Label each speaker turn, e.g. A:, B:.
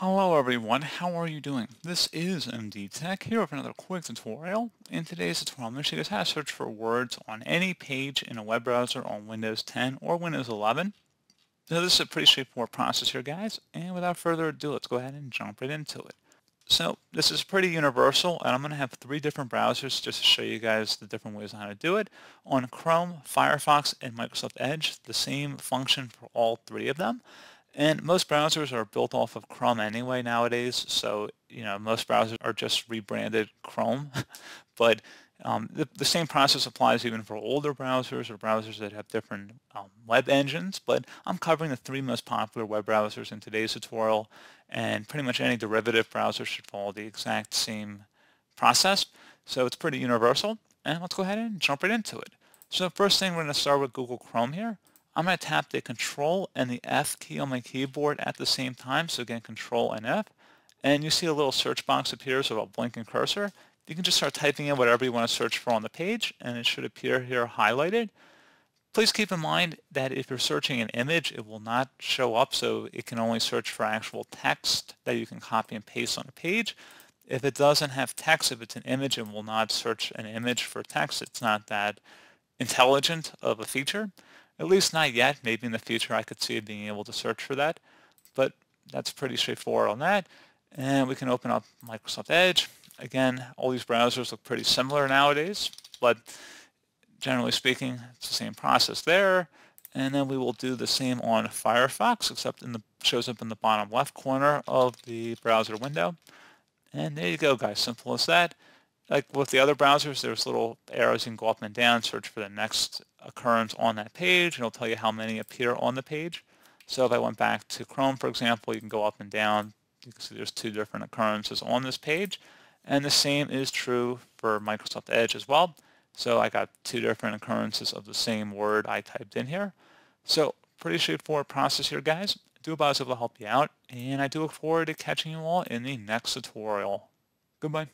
A: Hello everyone, how are you doing? This is MD Tech here with another quick tutorial. In today's tutorial, I'm going to show you how to search for words on any page in a web browser on Windows 10 or Windows 11. So this is a pretty straightforward process here guys, and without further ado, let's go ahead and jump right into it. So this is pretty universal, and I'm going to have three different browsers just to show you guys the different ways on how to do it. On Chrome, Firefox, and Microsoft Edge, the same function for all three of them. And most browsers are built off of Chrome anyway nowadays, so you know most browsers are just rebranded Chrome. but um, the, the, same process applies even for older browsers or browsers that have different um, web engines, but I'm covering the three most popular web browsers in today's tutorial, and pretty much any derivative browser should follow the exact same process. So it's pretty universal, and let's go ahead and jump right into it. So the first thing, we're going to start with Google Chrome here. I'm going to tap the Control and the F key on my keyboard at the same time. So again, Control and F. And you see a little search box appears with a blinking cursor. You can just start typing in whatever you want to search for on the page, and it should appear here highlighted. Please keep in mind that if you're searching an image, it will not show up, so it can only search for actual text that you can copy and paste on a page. If it doesn't have text, if it's an image, it will not search an image for text. It's not that intelligent of a feature. At least not yet. Maybe in the future I could see being able to search for that. But that's pretty straightforward on that. And we can open up Microsoft Edge. Again, all these browsers look pretty similar nowadays, but generally speaking, it's the same process there. And then we will do the same on Firefox, except the shows up in the bottom left corner of the browser window. And there you go, guys. Simple as that like with the other browsers, there's little arrows you can go up and down, search for the next occurrence on that page, and it'll tell you how many appear on the page. So if I went back to Chrome, for example, you can go up and down. You can see there's two different occurrences on this page. And the same is true for Microsoft Edge as well. So I got two different occurrences of the same word I typed in here. So pretty straightforward process here, guys. Do hope I help you out, and I do look forward to catching you all in the next tutorial. Goodbye.